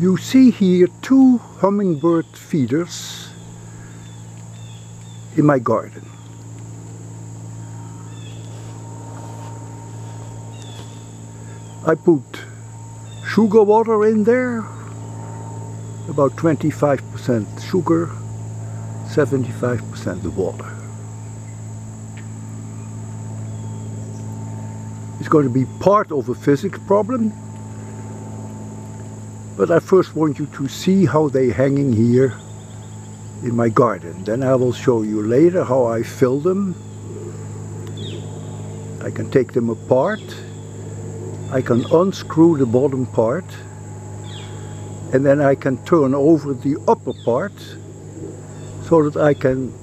You see here two hummingbird feeders in my garden. I put sugar water in there, about 25% sugar, 75% the water. It's going to be part of a physics problem but I first want you to see how they hanging here in my garden. Then I will show you later how I fill them. I can take them apart. I can unscrew the bottom part and then I can turn over the upper part so that I can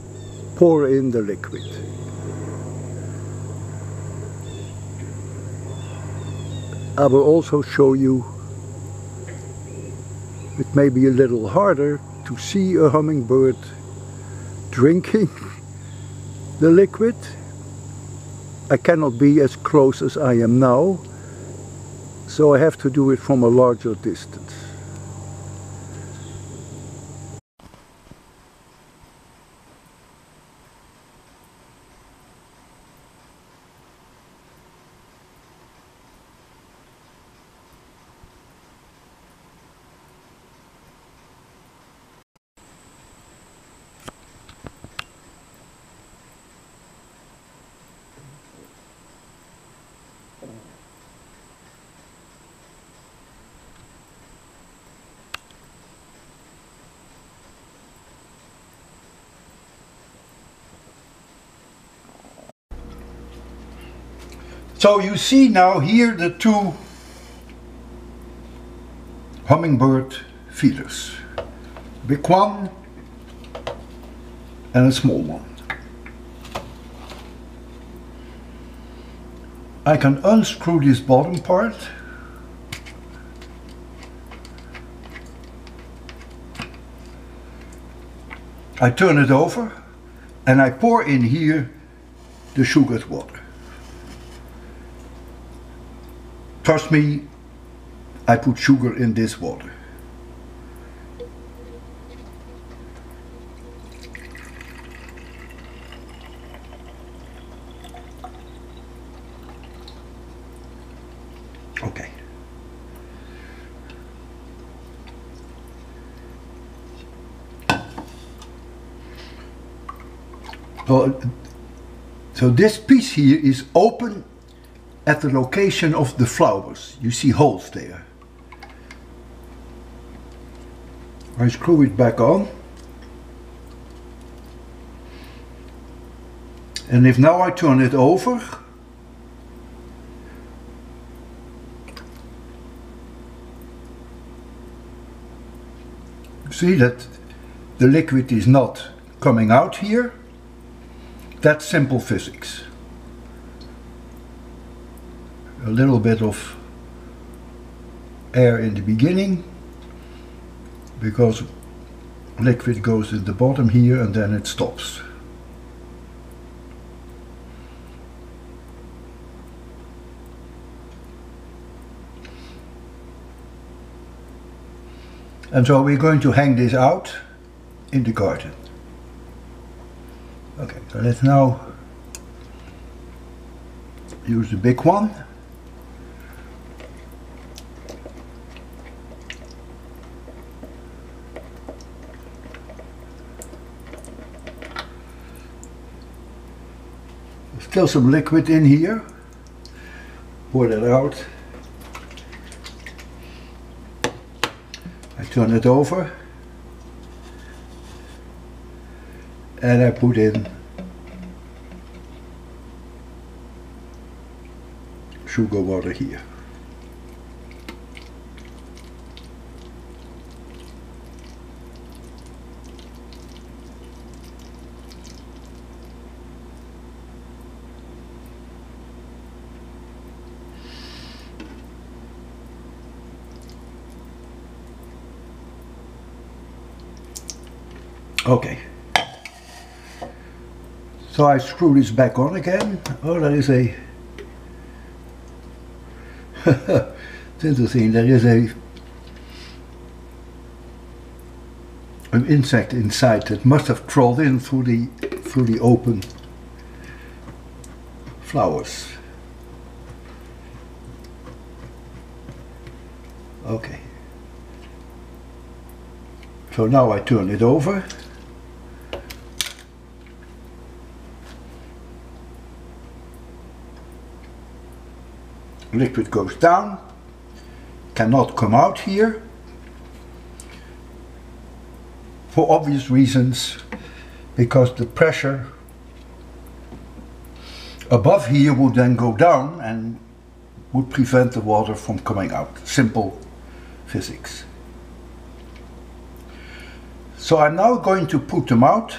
pour in the liquid. I will also show you it may be a little harder to see a hummingbird drinking the liquid. I cannot be as close as I am now, so I have to do it from a larger distance. So you see now here the two hummingbird feeders. Big one and a small one. I can unscrew this bottom part I turn it over and I pour in here the sugared water. Trust me, I put sugar in this water. Okay. So, so this piece here is open at the location of the flowers. You see holes there. I screw it back on. And if now I turn it over, see that the liquid is not coming out here. That's simple physics. A little bit of air in the beginning because liquid goes in the bottom here and then it stops. And so we're going to hang this out in the garden. Okay, so let's now use the big one. Still some liquid in here. Pour that out. I turn it over. And I put in sugar water here. Okay. So I screw this back on again. Oh, there is a... it's interesting, there is a an insect inside that must have crawled in through the through the open flowers. Okay. So now I turn it over. Liquid goes down, cannot come out here for obvious reasons because the pressure above here would then go down and would prevent the water from coming out. Simple physics. So I'm now going to put them out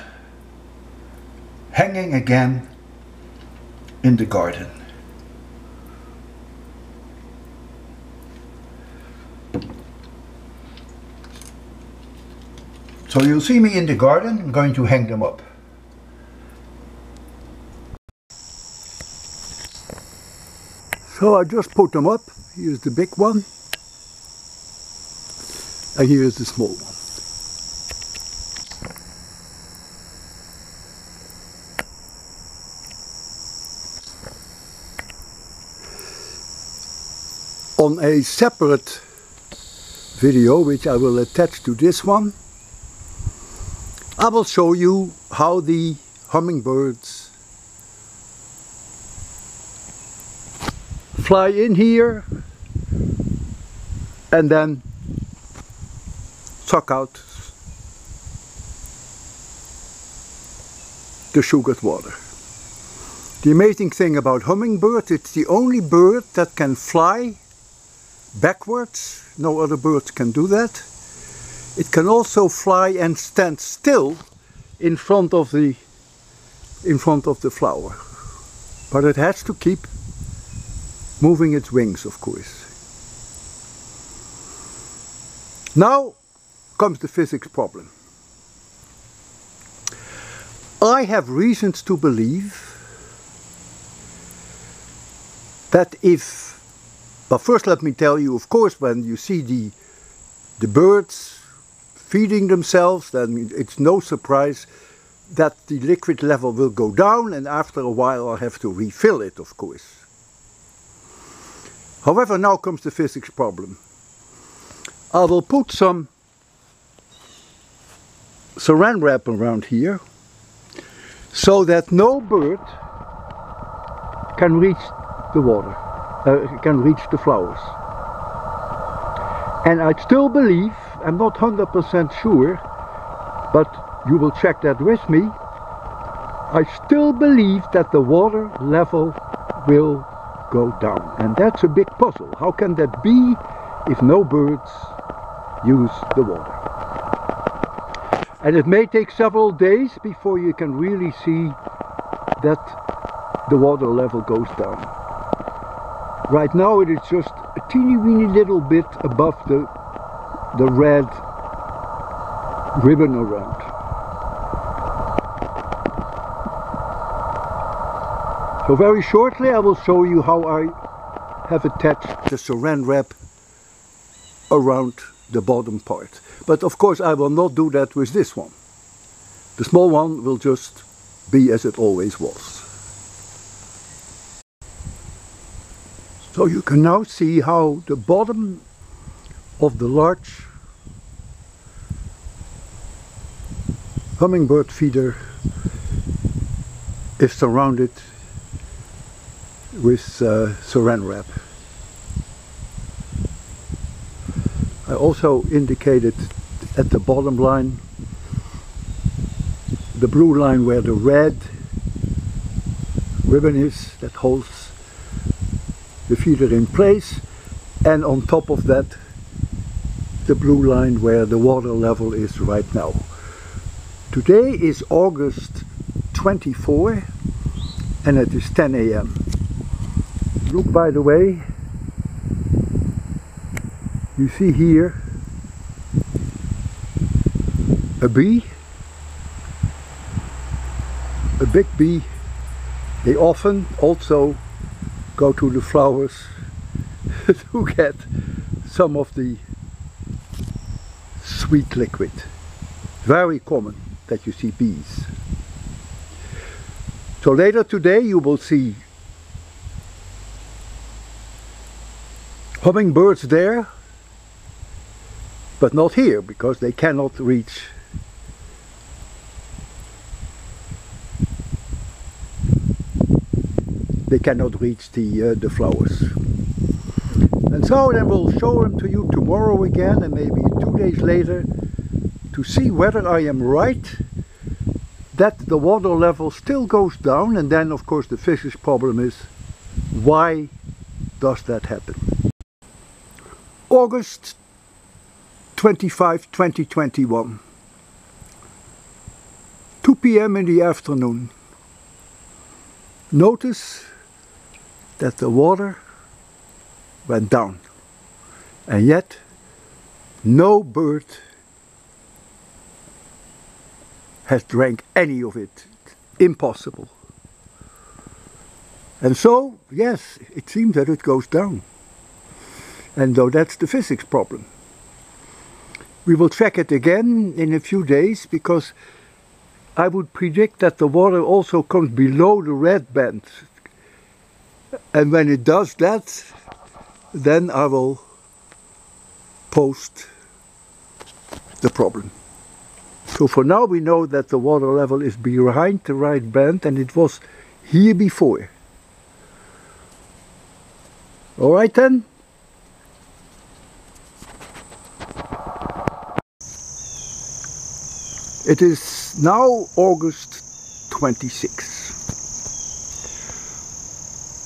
hanging again in the garden. So you'll see me in the garden, I'm going to hang them up. So I just put them up, here's the big one, and here's the small one. On a separate video, which I will attach to this one, I will show you how the hummingbirds fly in here and then suck out the sugared water. The amazing thing about hummingbirds, it's the only bird that can fly backwards. No other birds can do that. It can also fly and stand still in front of the in front of the flower. But it has to keep moving its wings, of course. Now comes the physics problem. I have reasons to believe that if, but first let me tell you, of course, when you see the, the birds feeding themselves, then it's no surprise that the liquid level will go down and after a while I'll have to refill it, of course. However, now comes the physics problem. I will put some saran wrap around here so that no bird can reach the water, uh, can reach the flowers. And I still believe I'm not 100% sure, but you will check that with me. I still believe that the water level will go down. And that's a big puzzle. How can that be if no birds use the water? And it may take several days before you can really see that the water level goes down. Right now it is just a teeny weeny little bit above the the red ribbon around. So very shortly I will show you how I have attached the saran wrap around the bottom part. But of course I will not do that with this one. The small one will just be as it always was. So you can now see how the bottom of the large hummingbird feeder is surrounded with uh, saran wrap. I also indicated at the bottom line the blue line where the red ribbon is that holds the feeder in place and on top of that the blue line where the water level is right now. Today is August 24 and it is 10 a.m. Look by the way, you see here a bee, a big bee. They often also go to the flowers to get some of the sweet liquid. very common that you see bees. So later today you will see hummingbirds there, but not here because they cannot reach they cannot reach the, uh, the flowers. So then we'll show them to you tomorrow again and maybe two days later to see whether I am right that the water level still goes down and then of course the physics problem is why does that happen? August 25, 2021 2 p.m. in the afternoon notice that the water went down and yet no bird has drank any of it. Impossible. And so, yes, it seems that it goes down. And though that's the physics problem. We will check it again in a few days because I would predict that the water also comes below the red band and when it does that, then I will post the problem. So for now we know that the water level is behind the right band and it was here before. Alright then? It is now August 26.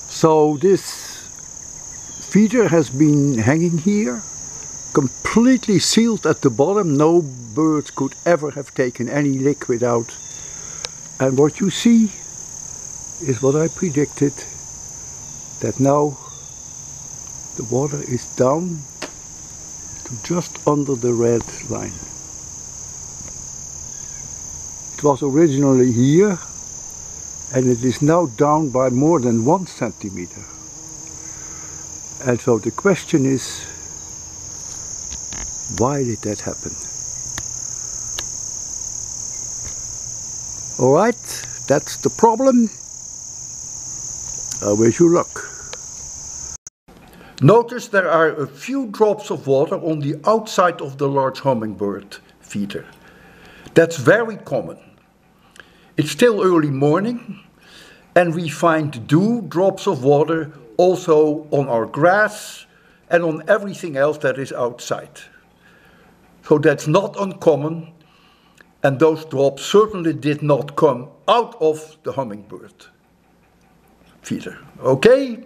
So this feeder has been hanging here, completely sealed at the bottom. No bird could ever have taken any liquid out. And what you see is what I predicted, that now the water is down to just under the red line. It was originally here and it is now down by more than one centimeter. And so the question is, why did that happen? Alright, that's the problem. I wish you luck. Notice there are a few drops of water on the outside of the large hummingbird feeder. That's very common. It's still early morning and we find dew drops of water also on our grass and on everything else that is outside. So that's not uncommon and those drops certainly did not come out of the hummingbird feeder. Okay?